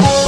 Oh.